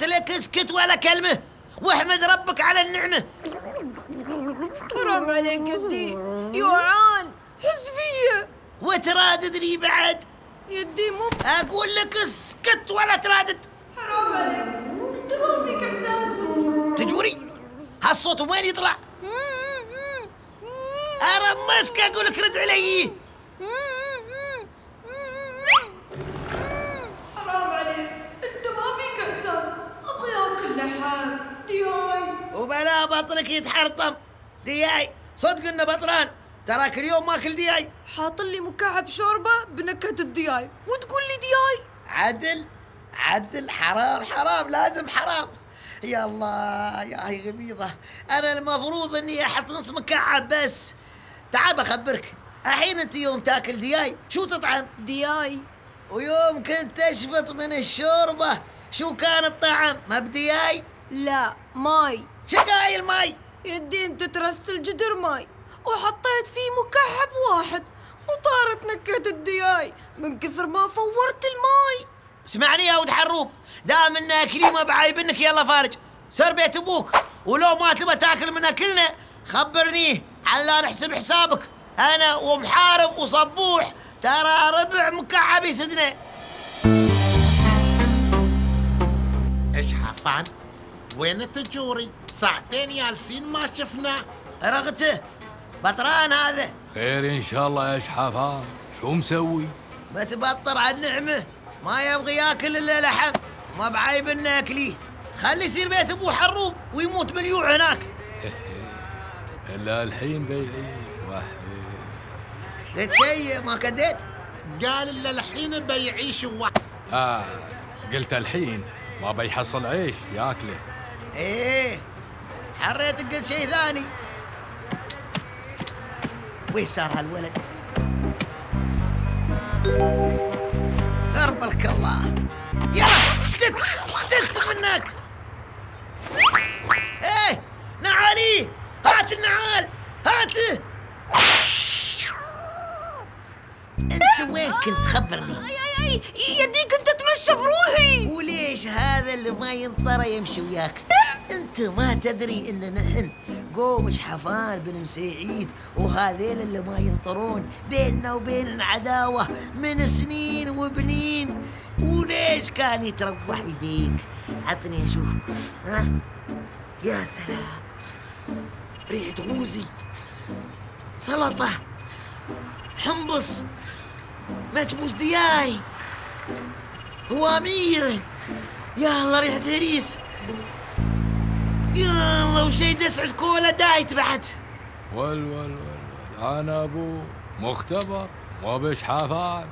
قلت لك اسكت ولا كلمة. واحمد ربك على النعمة. حرام عليك يدي. يوعان. حس فيا. وتراددني بعد. يدي مو أقول لك اسكت ولا ترادد. حرام عليك. أنت ما فيك إحساس. تجوري. هالصوت وين يطلع؟ أرمسك أقول لك رد علي. دياي. وبلا بطنك يتحرطم. دياي صدق إنه بطران. تراك اليوم ماكل دياي. حاط لي مكعب شوربة بنكهة الدياي. وتقول لي دياي. عدل عدل حرام حرام لازم حرام. يا الله يا هي غميضة. أنا المفروض إني أحط نص مكعب بس. تعال بخبرك. الحين أنت يوم تاكل دياي شو تطعم؟ دياي. ويوم كنت تشفط من الشوربة شو كان الطعم؟ ما بدياي لا ماي. شقاي الماي يدي أنت ترست الجدر ماي. وحطيت فيه مكعب واحد وطارت نكهة الدياي. من كثر ما فورت الماي. اسمعني يا ولد حروب. دام إن أكلي ما بعايبنك يلا فارج. سر بيت أبوك. ولو ما تبى تاكل من أكلنا خبرني على نحسب حسابك. أنا ومحارب وصبوح ترى ربع مكعب يسدنا. إيش حفان؟ وين تجوري؟ ساعتين جالسين ما شفنا. رغته بطران هذا. خير إن شاء الله يا شحافان شو مسوي؟ متبطر على النعمة. ما يبغي ياكل إلا لحم. ما بعايبن اكليه خلي يصير بيت أبو حروب ويموت من الجوع هناك. إلا الحين بيعيش وحده. قلت شيء ما كديت؟ قال إلا الحين بيعيش واحد آه قلت الحين. ما بيحصل عيش ياكله. إيه حريتك قلت شيء ثاني. وين صار هالولد؟ غربلك الله. يلا تت تت منك. إيه نعالي. هات النعال هاته أنت وين كنت خبرني؟ أي أي أي بروحي! وليش هذا اللي ما ينطرى يمشي وياك؟ انت ما تدري إن نحن قوم شحفان بن مسيعيد وهذيل اللي ما ينطرون بيننا وبين عداوة من سنين وبنين. وليش كان يتروح يديك؟ عطني أشوف. ها؟ يا سلام. ريحة غوزي. سلطة. حمص مجبوس دياي. وامير يا الله ريحة هريس. يا الله وشي دسعة كولا دايت بعد. ول ول ول. أنا أبو مختبر مو بشحافان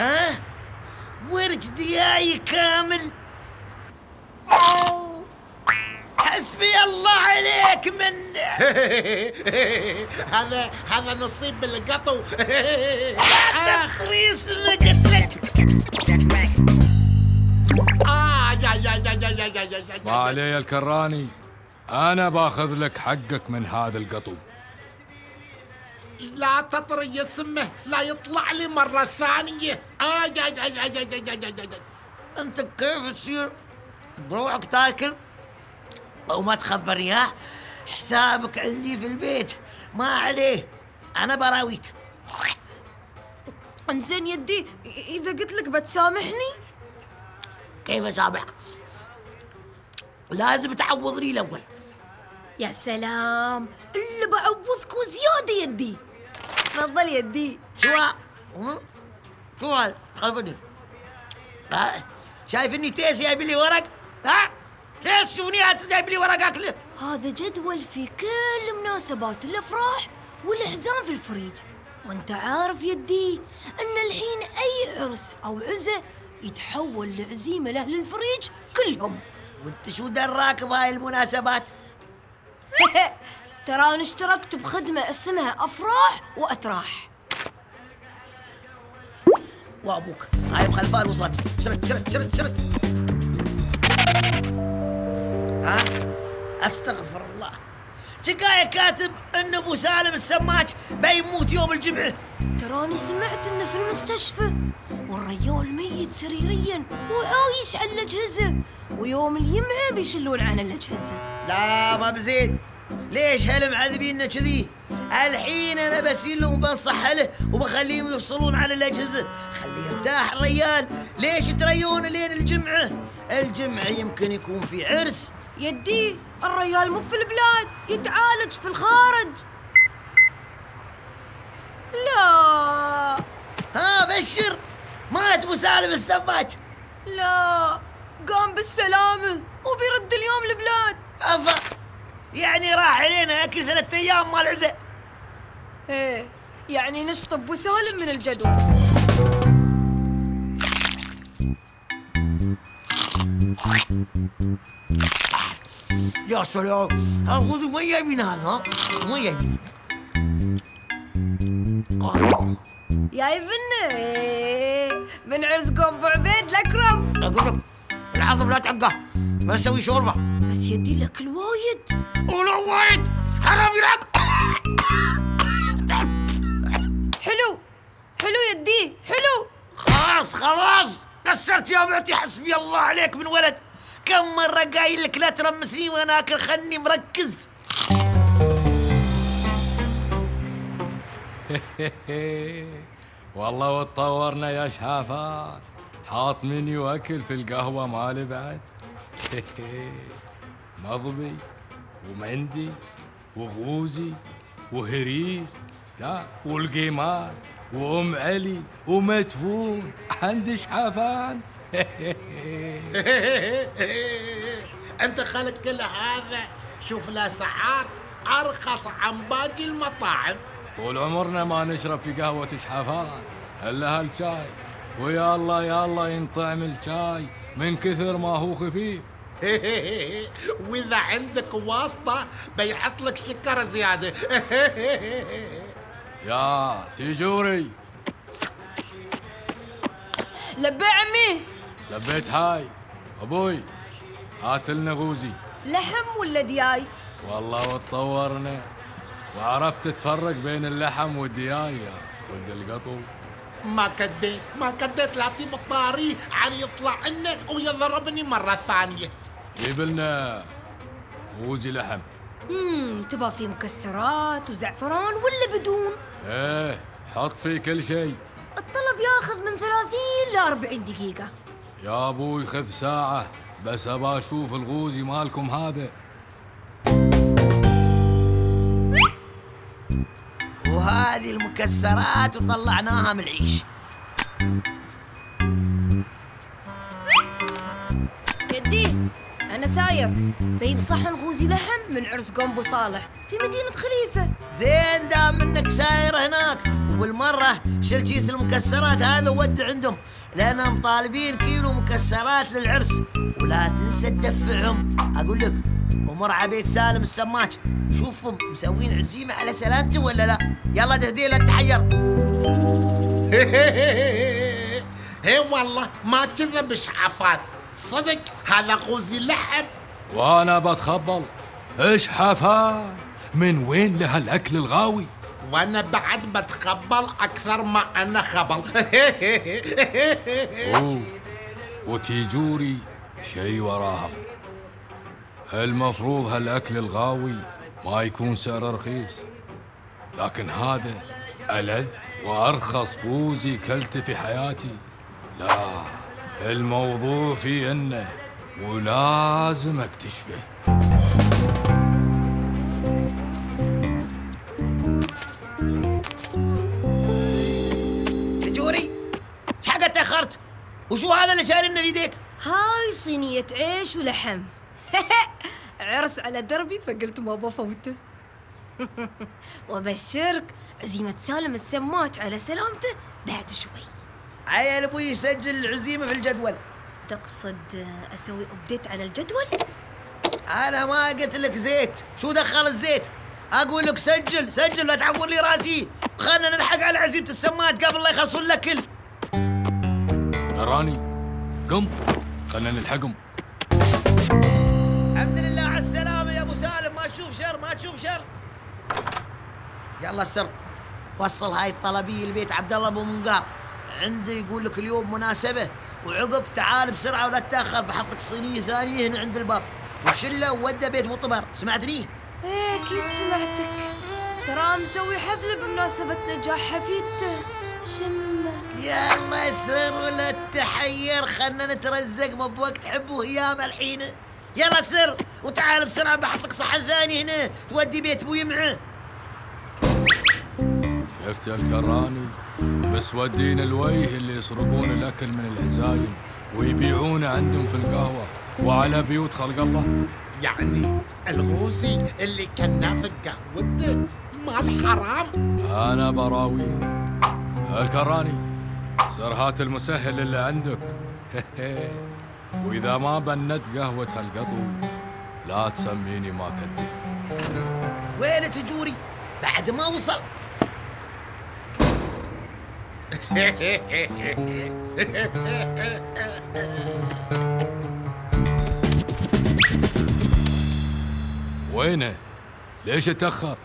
ها؟ ورج دياي كامل. حسبي الله عليك من هذا هذا نصيب بالقطو تخريص مقتلك آه يا ما علي الكراني أنا باخذ لك حقك من هذا القطو لا تطري اسمه لا يطلع لي مرة ثانية أنت كيف تصير؟ بروحك تاكل؟ وما تخبرني ها حسابك عندي في البيت ما عليه أنا براويك إنزين يدي إذا قلت لك بتسامحني كيف أسامحك لازم تعوضني الأول يا سلام اللي بعوضك وزيادة يدي تفضل يدي شو؟ شو هذا؟ خلفني ها؟ شايف إني تيس جايب لي ورق؟ ها؟ تيس شوفني جايب لي ورق اكله هذا جدول في كل مناسبات الأفراح والاحزان في الفريج. وأنت عارف يدي أن الحين أي عرس أو عزة يتحول لعزيمة لأهل الفريج كلهم. وأنت شو دراك بهاي المناسبات؟ ترى أنا اشتركت بخدمة اسمها أفراح وأتراح. وأبوك. هاي مخلفان وصلت. شرت شرت شرت شرت ها؟ أستغفر الله. شقاية كاتب إن أبو سالم السماج بيموت يوم الجمعة؟ تراني سمعت إنه في المستشفى والريال ميت سريريا وعايش على الأجهزة ويوم اليمعه بيشلون عن الأجهزة. لا ما بزين. ليش هالمعذبيننا كذي؟ الحين أنا بسيل لهم بنصح له وبخليهم يفصلون عن الأجهزة. خليه يرتاح الريال. ليش تريون لين الجمعة؟ الجمعه يمكن يكون في عرس. يدي الريال مو في البلاد يتعالج في الخارج. لا. ها بشر مات ابو سالم السباج لا. قام بالسلامة وبيرد اليوم البلاد. أفا يعني راح علينا أكل ثلاثة أيام مال عزة. إيه يعني نشطب وسالم من الجدول. يا سلام هالغزو ما جايبين هذا ها ما جايبين. جايبنا إيه من عرس قوم عبيد الاكرم أقول لك العظم لا تعقه بسوي شوربه بس يدي لك الوايد. ولا وايد. حرام يلعب حلو. حلو يدي. حلو. خلاص خلاص. قصرت يا بنتي حسبي الله عليك من ولد. كم مرة قايل لك لا ترمسني وأنا آكل خلني مركز؟ والله وتطورنا يا شحافات حاط منيو اكل في القهوة مالي بعد. مضبي ومندي وغوزي وهريس لا والقيمات وأم علي ومدفون عند شحافان. أنت خلت كل هذا. شوف الاسعار أرخص عن باقي المطاعم. طول عمرنا ما نشرب في قهوة شحافان. الا هالشاي. ويا الله يا الله ينطعم الشاي من كثر ما هو خفيف. وإذا عندك واسطة بيحط لك شكر زيادة. يا تيجوري لبي عمي لبيت هاي. أبوي هات لنا غوزي. لحم ولا دياي؟ والله وتطورنا. وعرفت تفرق بين اللحم والدياي يا ولد القطو. ما كديت ما كديت. لا طيب الطاري عن يطلع عنا ويضربني مرة ثانية. جيب لنا غوزي لحم. امم تبى في مكسرات وزعفران ولا بدون؟ إيه حط فيه كل شيء. الطلب ياخذ من 30 ل 40 دقيقة. يا أبوي خذ ساعة بس ابى أشوف الغوزي مالكم هذا. وهذه المكسرات وطلعناها من العيش. يديه. أنا ساير. بيب صحن غوزي لحم من عرس قنبو صالح في مدينة خليفة. زين دام منك ساير هناك وبالمرة شل كيس المكسرات هذا وودع عندهم لأنهم طالبين كيلو مكسرات للعرس ولا تنسى تدفعهم. أقول لك ومر على بيت سالم السماك شوفهم مسوين عزيمة على سلامته ولا لا؟ يلا تهدي لا تحير. هي والله ما كذب شحافات صدق هذا غوزي لحم. وأنا بتخبل. إيش حفان من وين له الأكل الغاوي؟ وأنا بعد بتخبل أكثر ما أنا خبل. أوه. وتيجوري شي وراهم المفروض هالأكل الغاوي ما يكون سعره رخيص. لكن هذا ألذ وأرخص بوزي كلته في حياتي. لا. الموضوع في إنه ولازم اكتشفه تجوري إيش حق تأخرت وشو هذا اللي شايل لنا في يديك؟ هاي صينية عيش ولحم. عرس على دربي فقلت ما بفوته. وبشرك عزيمة سالم السماك على سلامته بعد شوي. عيل أبوي يسجل العزيمة في الجدول. تقصد أسوي ابديت على الجدول؟ أنا ما قلت لك زيت. شو دخل الزيت؟ أقول لك سجل سجل لا تحول لي راسي. خلنا نلحق على عزيمة السماد قبل لا يخلصون الأكل. تراني قم. خلنا نلحقهم. الحمد لله على السلامة يا أبو سالم. ما تشوف شر ما تشوف شر. يلا السر. وصل هاي الطلبية لبيت عبد الله أبو منقار. عنده يقول لك اليوم مناسبة. وعقب تعال بسرعة ولا تتأخر بحط لك صينية ثانية هنا عند الباب. وشلة وودى بيت ابو طبر سمعتني؟ إيه أكيد سمعتك. ترى مسوي حفل بمناسبة نجاح حفيدته. شمك يلا سر ولا تحير خلنا نترزق مو بوقت حب وهيام الحين. يلا سر وتعال بسرعة بحط لك صحن ثاني هنا. تودي بيت أبوي معه شفت يا الكراني؟ مسودين الويه اللي يسرقون الأكل من العزايم ويبيعونه عندهم في القهوة وعلى بيوت خلق الله. يعني الغوزي اللي كان نافق قهوته مال حرام؟ أنا براوي. الكراني سر هات المسهل اللي عندك. وإذا ما بنت قهوة هالقطو لا تسميني ما كديت. وين تجوري؟ بعد ما وصل وينه؟ ليش اتأخر؟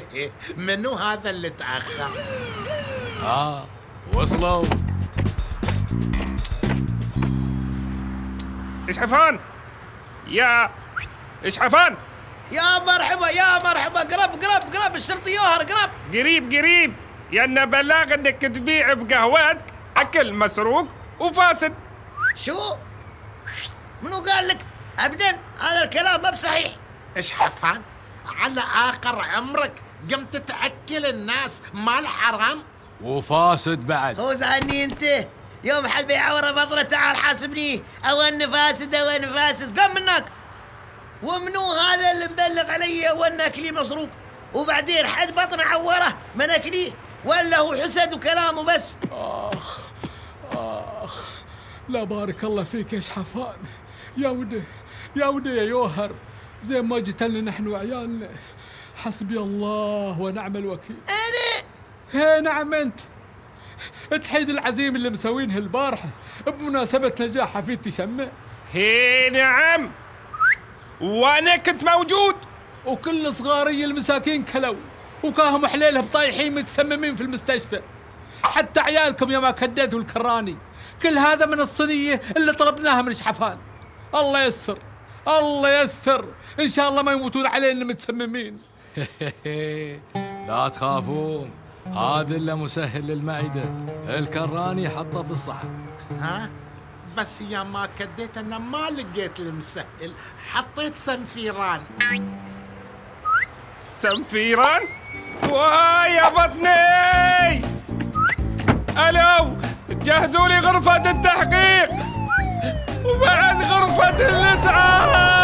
منو هذا اللي تأخر؟ ها وصلوا. اشحفان يا اشحفان يا مرحبا يا مرحبا. قرب قرب قرب. الشرطي يوهر قرب. قريب قريب. يا بلاغ انك تبيع بقهوتك أكل مسروق وفاسد. شو؟ منو قال لك؟ ابدا هذا الكلام ما بصحيح. إيش حفان؟ على آخر عمرك قمت تأكل الناس مال حرام وفاسد بعد. فوز عني أنت؟ يوم حد بيعور بطنه تعال حاسبني. أو اني فاسد أو اني فاسد. قم منك. ومنو هذا اللي مبلغ علي أو ان أكلي مسروق؟ وبعدين حد بطنه عورة من اكليه ولا هو حسد وكلامه بس. آخ آخ. لا بارك الله فيك يا شحفان. يا ودي يا ودي يا يوهر. زي ما جيت لنا نحن وعيالنا. حسبي الله ونعم الوكيل. أنا؟ هي نعم أنت. تحيد العزيم اللي مسوينه البارحة بمناسبة نجاح حفيدتي شمة هي نعم. وأنا كنت موجود. وكل صغاري المساكين كلوا. وكاهم حليله بطايحين متسممين في المستشفى. حتى عيالكم يا ما كديتوا الكراني. كل هذا من الصينية اللي طلبناها من شحفان. الله يسر الله يسر إن شاء الله ما يموتون علينا متسممين. لا تخافون. هذا الا مسهل للمعدة. الكراني حطه في الصحن. ها؟ بس يا ما كديت أنا ما لقيت المسهل. حطيت سنفيران. سنفيران ويا بطني! ألو جهزوا لي غرفة التحقيق! وبعد غرفة الإسعاف